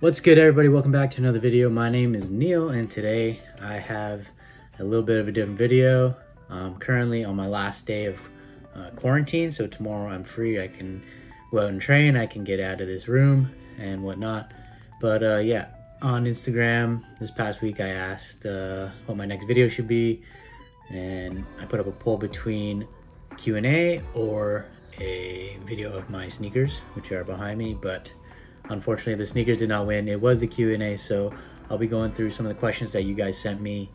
What's good everybody? Welcome back to another video. My name is Nyl and today I have a little bit of a different video. I'm currently on my last day of uh, quarantine, so tomorrow I'm free. I can go out and train, I can get out of this room and whatnot. But uh, yeah, on Instagram this past week I asked uh, what my next video should be and I put up a poll between Q&A or a video of my sneakers, which are behind me, but unfortunately the sneakers did not win. It was the Q&A, so I'll be going through some of the questions that you guys sent me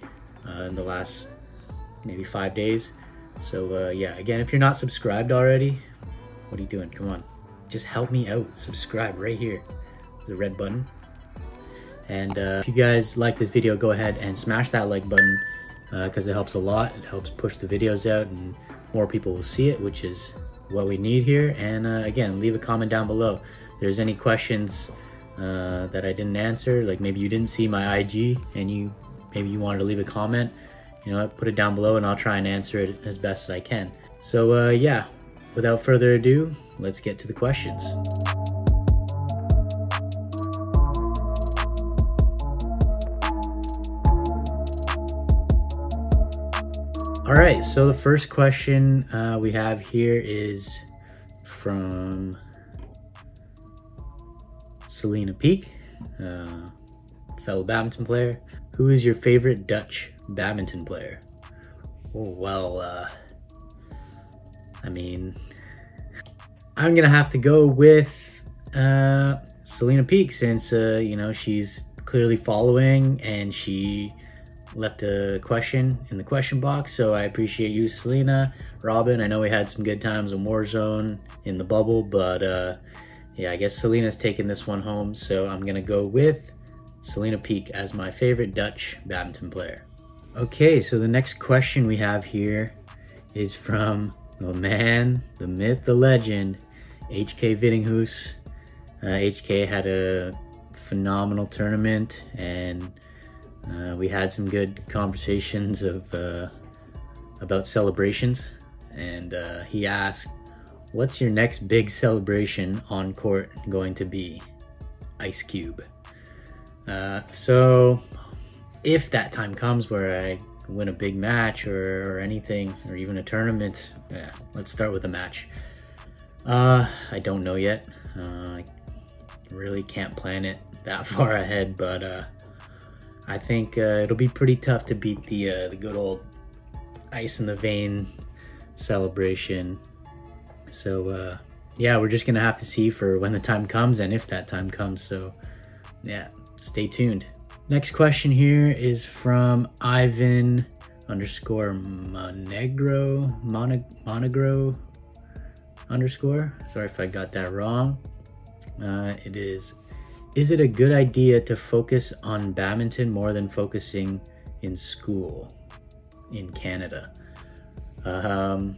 uh, in the last maybe five days. So uh, yeah, again, if you're not subscribed already, what are you doing? Come on, just help me out. Subscribe right here. There's a red button. And uh, if you guys like this video, go ahead and smash that like button because uh, it helps a lot. It helps push the videos out and more people will see it, which is what we need here. And uh, again, leave a comment down below. If there's any questions uh, that I didn't answer, like maybe you didn't see my IG and you maybe you wanted to leave a comment, you know, put it down below and I'll try and answer it as best as I can. So uh, yeah, without further ado, let's get to the questions. All right, so the first question uh, we have here is from Selena Piek, uh, fellow badminton player. Who is your favorite Dutch badminton player? Oh, well, uh, I mean, I'm gonna have to go with uh, Selena Piek since, uh, you know, she's clearly following and she left a question in the question box. So I appreciate you, Selena, Robin. I know we had some good times in Warzone in the bubble, but uh, yeah, I guess Selena's taking this one home. So I'm gonna go with Selena Piek as my favorite Dutch badminton player. Okay, so the next question we have here is from the man, the myth, the legend, HK Vittinghus. Uh, HK had a phenomenal tournament and uh, we had some good conversations of uh, about celebrations, and uh, he asked, "What's your next big celebration on court going to be?" Ice Cube. Uh, so, if that time comes where I win a big match or, or anything, or even a tournament, yeah, let's start with a match. Uh, I don't know yet. Uh, I really can't plan it that far ahead, but I think uh, it'll be pretty tough to beat the uh, the good old ice in the vein celebration. So uh, yeah, we're just gonna have to see for when the time comes and if that time comes. So yeah, stay tuned. Next question here is from Ivan underscore Monegro Monegro underscore. Sorry if I got that wrong. Uh, it is is it a good idea to focus on badminton more than focusing in school in Canada? Um,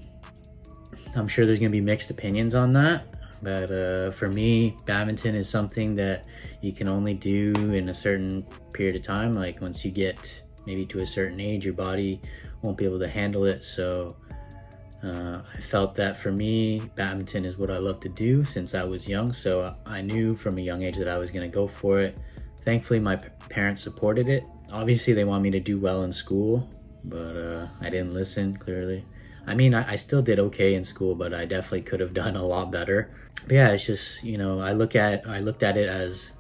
I'm sure there's going to be mixed opinions on that. But uh, for me, badminton is something that you can only do in a certain period of time. Like once you get maybe to a certain age, your body won't be able to handle it. So uh, I felt that for me, badminton is what I love to do since I was young. So I knew from a young age that I was going to go for it. Thankfully, my parents supported it. Obviously, they want me to do well in school, but uh, I didn't listen clearly. I mean, I, I, still did okay in school, but I definitely could have done a lot better. But yeah, it's just you know, I look at I looked at it as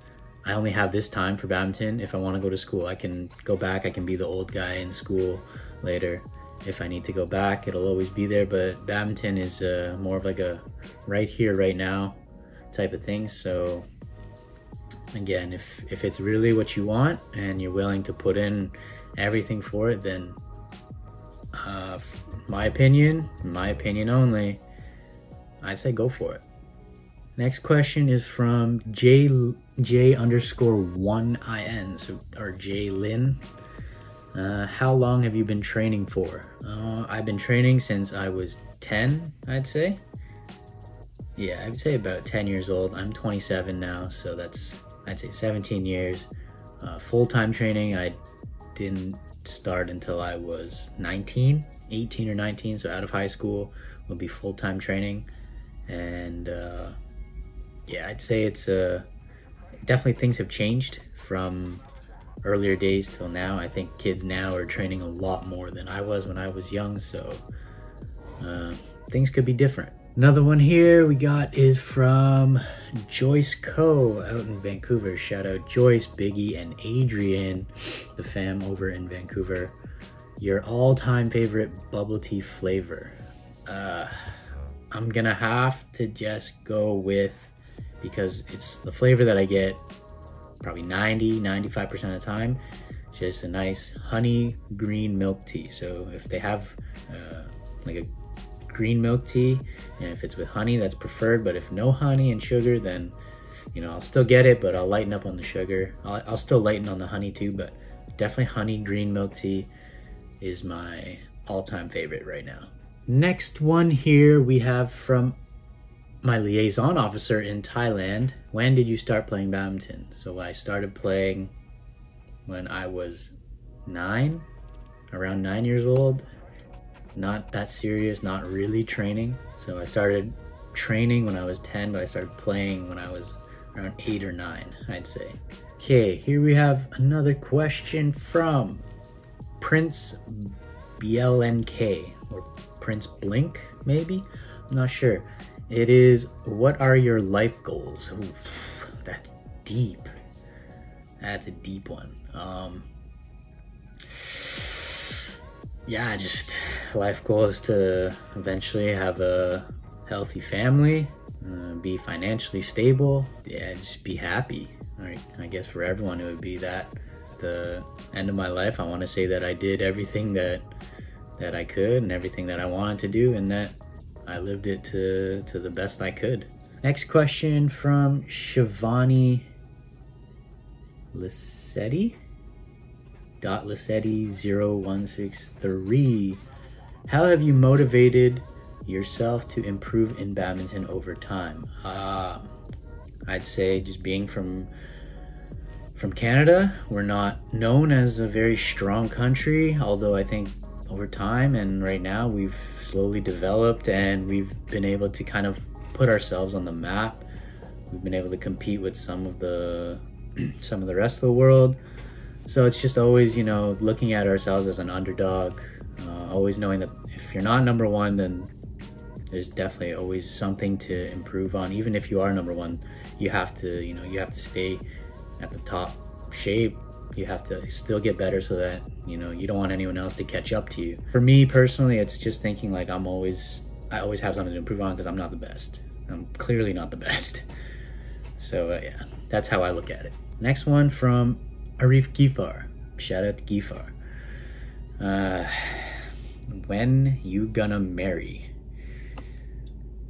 I only have this time for badminton. If I want to go to school, I can go back. I can be the old guy in school later if I need to go back, it'll always be there. But badminton is uh, more of like a right here, right now type of thing. So again, if if it's really what you want and you're willing to put in everything for it, then uh, my opinion, my opinion only, I say go for it. Next question is from J J underscore one in so or J Lin uh, how long have you been training for? Uh, I've been training since I was 10, I'd say. Yeah, I'd say about 10 years old. I'm 27 now, so that's, I'd say 17 years. Uh, full-time training, I didn't start until I was 19, 18 or 19, so out of high school would be full-time training. And uh, yeah, I'd say it's a definitely things have changed from earlier days till now. I think kids now are training a lot more than I was when I was young, so uh, things could be different. Another one here we got is from Joyce Co out in Vancouver. Shout out Joyce, Biggie, and Adrian, the fam over in Vancouver. Your all-time favorite bubble tea flavor? Uh, I'm gonna have to just go with because it's the flavor that I get probably 90 95% of the time just a nice honey green milk tea. So if they have uh, like a green milk tea and if it's with honey that's preferred but if no honey and sugar then you know I'll still get it but I'll lighten up on the sugar. I'll, I'll still lighten on the honey too but definitely honey green milk tea is my all-time favorite right now next one here we have from my liaison officer in Thailand. When did you start playing badminton? So I started playing when I was nine, around nine years old. Not that serious, not really training. So I started training when I was 10, but I started playing when I was around eight or nine, I'd say. Okay, here we have another question from Prince BLNK or Prince Blink, maybe? I'm not sure. It is, what are your life goals? Oof, that's deep. That's a deep one. Um, yeah, just life goal is to eventually have a healthy family, uh, be financially stable. Yeah, just be happy. Right? I guess for everyone it would be that. The end of my life, I want to say that I did everything that that I could and everything that I wanted to do, and that I lived it to, to the best I could. Next question from Shivani Lissetti. Dot Lissetti 0163. How have you motivated yourself to improve in badminton over time? Uh, I'd say just being from from Canada, we're not known as a very strong country, although I think over time and right now we've slowly developed and we've been able to kind of put ourselves on the map. We've been able to compete with some of the some of the rest of the world. So it's just always you know looking at ourselves as an underdog uh, always knowing that if you're not number one then there's definitely always something to improve on. Even if you are number one you have to you know you have to stay at the top shape you have to still get better so that you know you don't want anyone else to catch up to you. For me personally it's just thinking like i'm always i always have something to improve on because i'm not the best. I'm clearly not the best. So uh, yeah that's how i look at it. Next one from arif gifar. Shout out to gifar. Uh, when you gonna marry?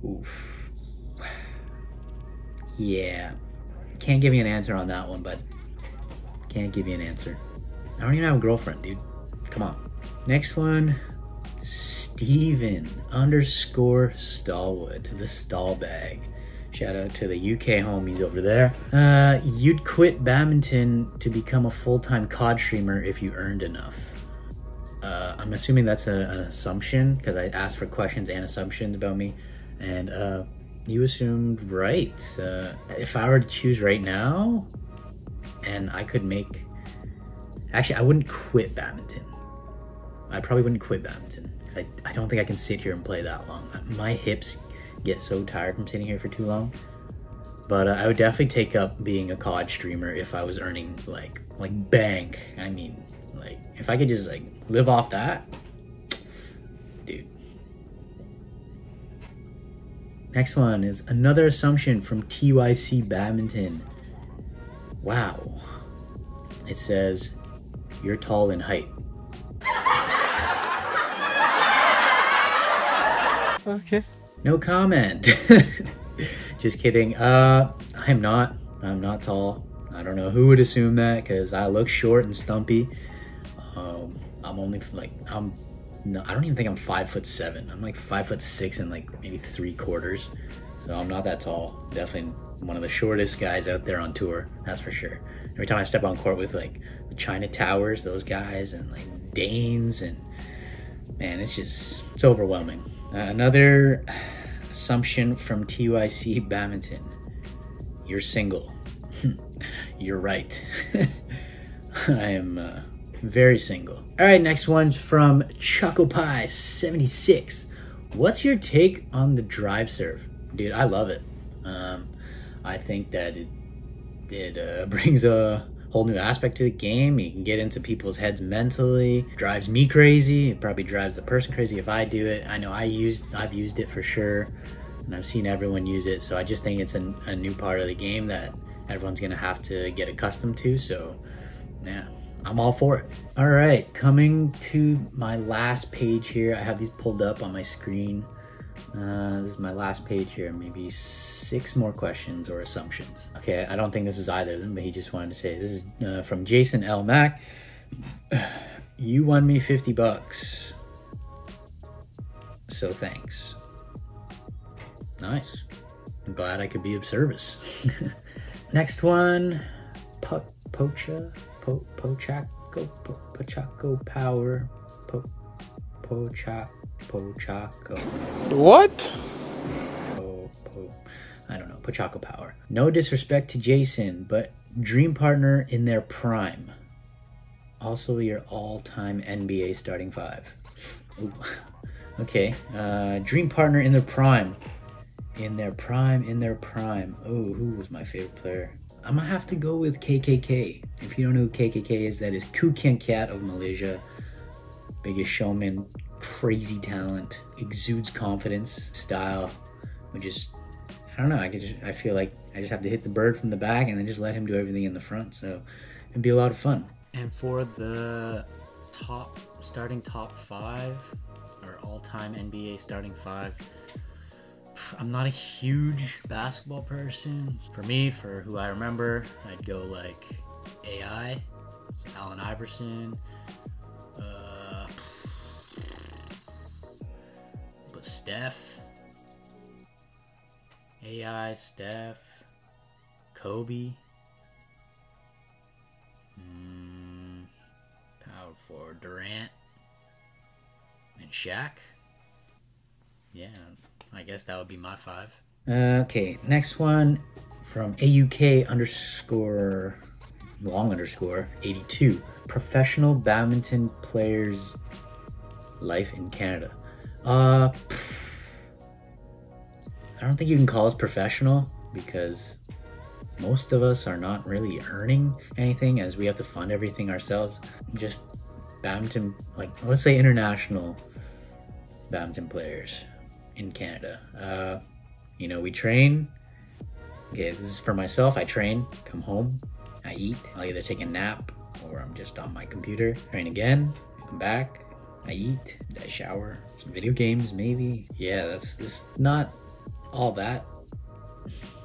Oof. Yeah can't give you an answer on that one but can't give you an answer. I don't even have a girlfriend, dude. Come on. Next one, Steven underscore Stallwood, the stall bag. Shout out to the UK homies over there. Uh, you'd quit badminton to become a full-time COD streamer if you earned enough. Uh, I'm assuming that's a, an assumption because I asked for questions and assumptions about me, and uh, you assumed right. Uh, if I were to choose right now, and I could make. Actually, I wouldn't quit badminton. I probably wouldn't quit badminton because I, I don't think I can sit here and play that long. My hips get so tired from sitting here for too long. But uh, I would definitely take up being a COD streamer if I was earning like like bank. I mean, like if I could just like live off that, Next one is another assumption from TYC Badminton. Wow. It says, you're tall in height. Okay. No comment. Just kidding. Uh, I'm not. I'm not tall. I don't know who would assume that because I look short and stumpy. Um, I'm only like I'm. No, I don't even think I'm five foot seven. I'm like five foot six and like maybe three quarters. So I'm not that tall. Definitely one of the shortest guys out there on tour, that's for sure. Every time I step on court with like the China Towers, those guys, and like Danes, and man, it's just it's overwhelming. Uh, another assumption from TYC Badminton: you're single. you're right. I am uh, very single. All right, next one's from Choco Pie 76. What's your take on the drive serve? Dude, I love it. Um, I think that it, it uh, brings a whole new aspect to the game. You can get into people's heads mentally. Drives me crazy. It probably drives the person crazy if I do it. I know I used I've used it for sure, and I've seen everyone use it. So I just think it's a, a new part of the game that everyone's gonna have to get accustomed to. So yeah. I'm all for it. All right, coming to my last page here. I have these pulled up on my screen. Uh, this is my last page here. Maybe six more questions or assumptions. Okay, I don't think this is either of them, but he just wanted to say this is uh, from Jason L. Mack. You won me 50 bucks. So thanks. Nice. I'm glad I could be of service. Next one, po- Pocha, po- Pochaco, po- Pochaco Power, po- Pocha, Pochaco. What? Po, po, I don't know, Pochaco Power. No disrespect to Jason, but dream partner in their prime. Also, your all-time NBA starting five. Ooh. Okay, uh, dream partner in their prime. In their prime, in their prime. Oh, who was my favorite player? I'm gonna have to go with KKK. If you don't know who KKK is, that is Koo Kien Keat of Malaysia. Biggest showman, crazy talent, exudes confidence, style. which is I don't know. I could just, I feel like I just have to hit the bird from the back and then just let him do everything in the front. So it'd be a lot of fun. And for the top, starting top five or all-time NBA starting five. I'm not a huge basketball person. For me, for who I remember, I'd go like AI, Allen Iverson, uh, but Steph, AI, Steph, Kobe, mm, power Durant, and Shaq. Yeah, I guess that would be my five. Okay, next one from AUK underscore long underscore 82. Professional badminton players' life in Canada. Uh, I don't think you can call us professional because most of us are not really earning anything as we have to fund everything ourselves. Just badminton, like let's say international badminton players in Canada. Uh, you know, we train. Okay, this is for myself. I train, come home, I eat. I'll either take a nap or I'm just on my computer. Train again, come back, I eat, I shower, some video games maybe. Yeah, that's, that's not all that.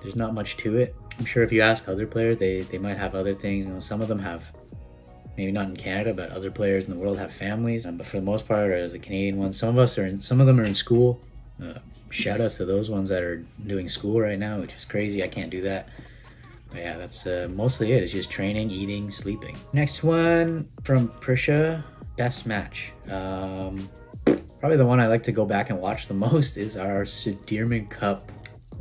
There's not much to it. I'm sure if you ask other players, they, they might have other things. You know, some of them have maybe not in Canada, but other players in the world have families. But for the most part, are the Canadian ones. Some of us are in. Some of them are in school. Uh, shout outs to those ones that are doing school right now, which is crazy. I can't do that. But yeah, that's uh, mostly it. It's just training, eating, sleeping. Next one from Prisha, best match. Um, probably the one I like to go back and watch the most is our Sudirman Cup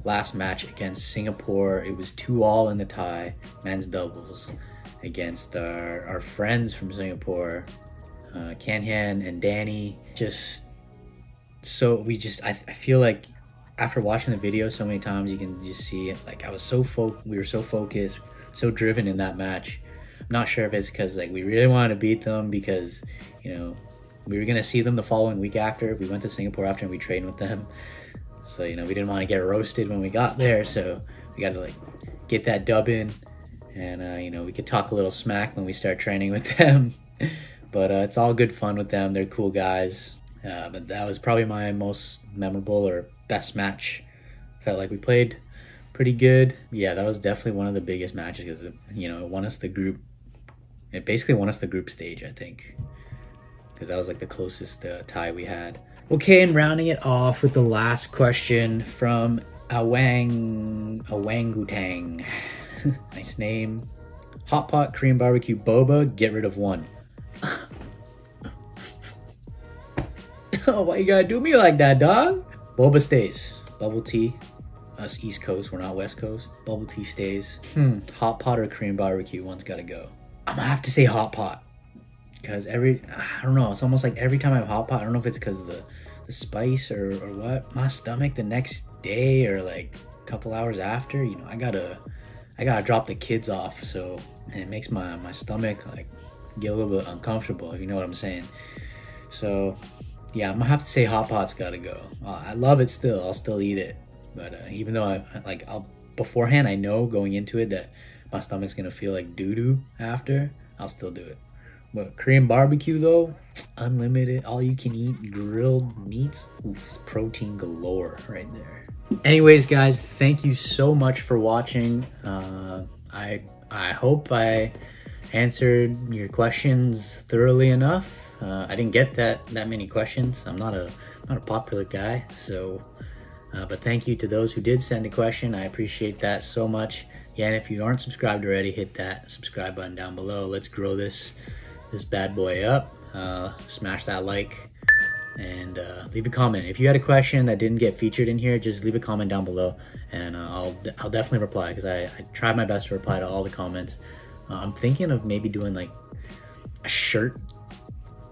last match against Singapore. It was two all in the tie, men's doubles, against our, our friends from Singapore, uh, Kean Hean and Danny. Just so we just I, I feel like after watching the video so many times you can just see it. Like i was so fo we were so focused so driven in that match. I'm not sure if it's because like we really wanted to beat them because you know we were gonna see them the following week after. We went to singapore after and we trained with them. So you know we didn't want to get roasted when we got there. So we got to like get that dub in and uh, you know we could talk a little smack when we start training with them. But uh, it's all good fun with them. They're cool guys uh, but that was probably my most memorable or best match. Felt like we played pretty good. Yeah, that was definitely one of the biggest matches because you know it won us the group. It basically won us the group stage, I think, because that was like the closest uh, tie we had. Okay, and rounding it off with the last question from Awang Awangutang. nice name. Hot pot Korean barbecue boba. Get rid of one. Why you gotta do me like that, dog? Boba stays. Bubble tea. us East Coast, we're not West Coast. Bubble tea stays. Hmm. Hot pot or Korean barbecue, one's gotta go. I'm gonna have to say hot pot. Because every, I don't know, it's almost like every time I have hot pot, I don't know if it's because of the, the spice or, or what, my stomach the next day or like a couple hours after, you know, I gotta, I gotta drop the kids off. So, and it makes my, my stomach like get a little bit uncomfortable, if you know what I'm saying. So, yeah, I'm gonna have to say hot pot's gotta go. Uh, I love it still. I'll still eat it, but uh, even though I like, I'll beforehand I know going into it that my stomach's gonna feel like doo doo after. I'll still do it. But Korean barbecue though, unlimited, all you can eat grilled meats. It's protein galore right there. Anyways, guys, thank you so much for watching. Uh, I I hope I answered your questions thoroughly enough. Uh, I didn't get that that many questions. I'm not a not a popular guy, so. Uh, but thank you to those who did send a question. I appreciate that so much. Yeah, and if you aren't subscribed already, hit that subscribe button down below. Let's grow this this bad boy up. Uh, smash that like and uh, leave a comment. If you had a question that didn't get featured in here, just leave a comment down below, and uh, I'll I'll definitely reply because I, I my best to reply to all the comments. Uh, I'm thinking of maybe doing like a shirt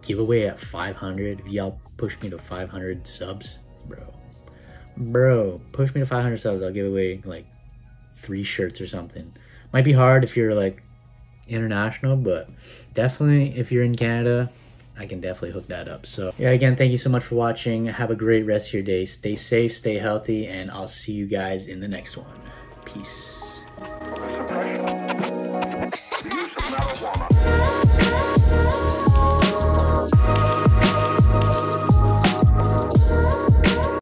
giveaway at 500. If y'all push me to 500 subs, bro, bro, push me to 500 subs, I'll give away like three shirts or something. Might be hard if you're like international, but definitely if you're in Canada, I can definitely hook that up. So yeah, again, thank you so much for watching. Have a great rest of your day. Stay safe, stay healthy, and I'll see you guys in the next one. Peace.